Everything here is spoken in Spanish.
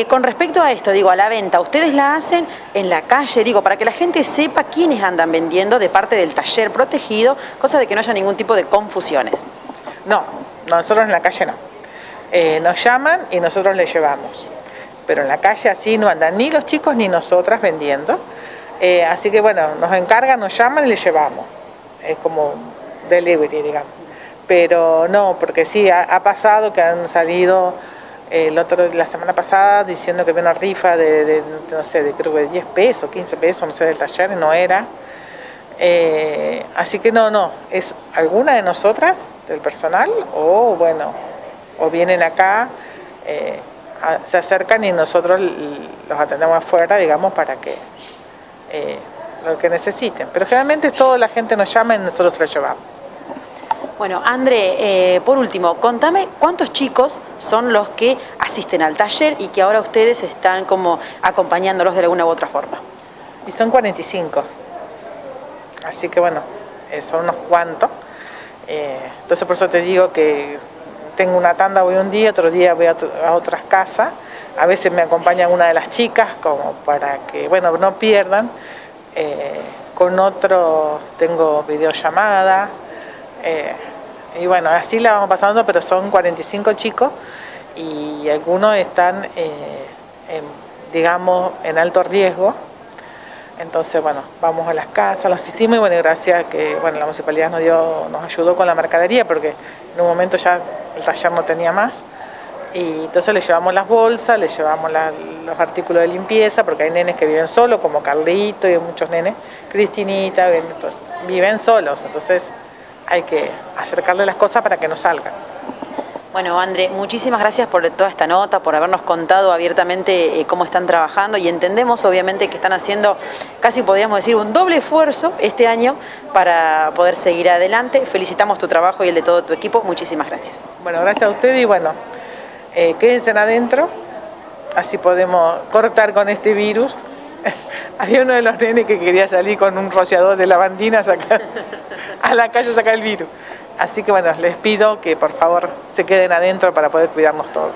Eh, con respecto a esto, digo, a la venta, ¿ustedes la hacen en la calle? Digo, para que la gente sepa quiénes andan vendiendo de parte del taller protegido, cosa de que no haya ningún tipo de confusiones. No, nosotros en la calle no. Eh, nos llaman y nosotros les llevamos. Pero en la calle así no andan ni los chicos ni nosotras vendiendo. Eh, así que bueno, nos encargan, nos llaman y les llevamos. Es como delivery, digamos. Pero no, porque sí, ha pasado que han salido el otro, la semana pasada diciendo que había una rifa de, no sé, de creo que 10 pesos, 15 pesos, no sé, del taller, y no era. Eh, así que no, no, es alguna de nosotras, del personal, o bueno, o vienen acá, eh, se acercan y nosotros los atendemos afuera, digamos, para que eh, lo que necesiten. Pero generalmente toda la gente nos llama y nosotros lo llevamos. Bueno, André, eh, por último, contame cuántos chicos son los que asisten al taller y que ahora ustedes están como acompañándolos de alguna u otra forma. Y son 45. Así que bueno, eh, son unos cuantos. Eh, entonces por eso te digo que tengo una tanda, voy un día, otro día voy a, otras casas. A veces me acompaña una de las chicas como para que, bueno, no pierdan. con otro tengo videollamada. Y bueno, así la vamos pasando, pero son 45 chicos y algunos están, eh, digamos, en alto riesgo. Entonces, bueno, vamos a las casas, los asistimos y bueno, gracias que bueno, la municipalidad nos, dio, nos ayudó con la mercadería porque en un momento ya el taller no tenía más. Y entonces le llevamos las bolsas, le llevamos los artículos de limpieza, porque hay nenes que viven solos, como Carlito y muchos nenes, Cristinita, viven solos. Entonces hay que acercarle las cosas para que no salgan. Bueno, André, muchísimas gracias por toda esta nota, por habernos contado abiertamente eh, cómo están trabajando y entendemos obviamente que están haciendo casi podríamos decir un doble esfuerzo este año para poder seguir adelante. Felicitamos tu trabajo y el de todo tu equipo. Muchísimas gracias. Bueno, gracias a ustedes y bueno, eh, quédense adentro, así podemos cortar con este virus. Había uno de los nenes que quería salir con un rociador de lavandina a, sacar, a la calle a sacar el virus. Así que bueno, les pido que por favor se queden adentro para poder cuidarnos todos.